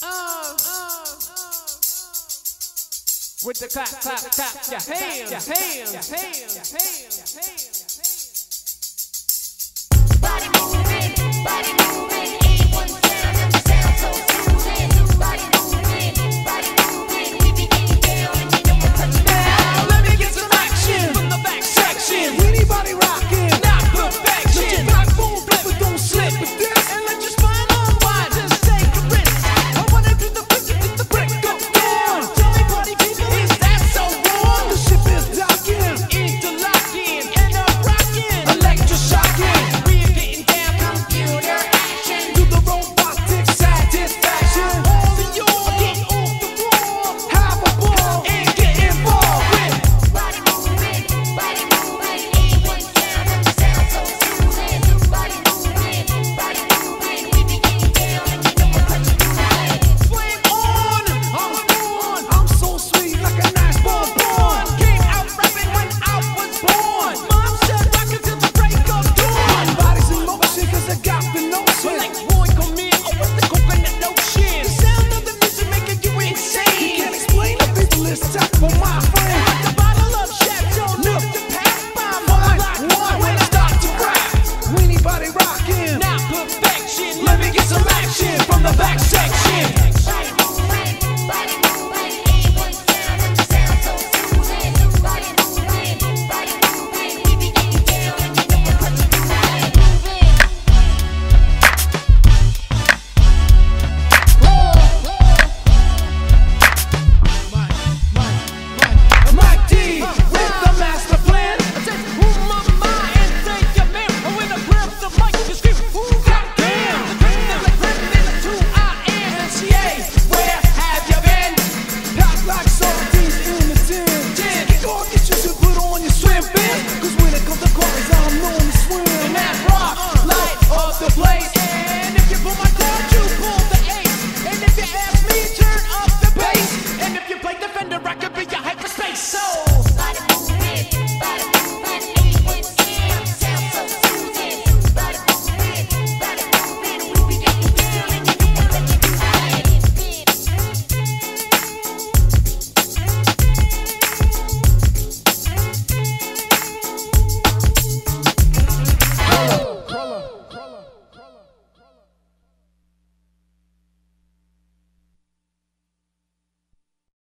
Uh, uh, with the clap, clap, clap, hands, hands, hands, hands, hands, hands. for my friend.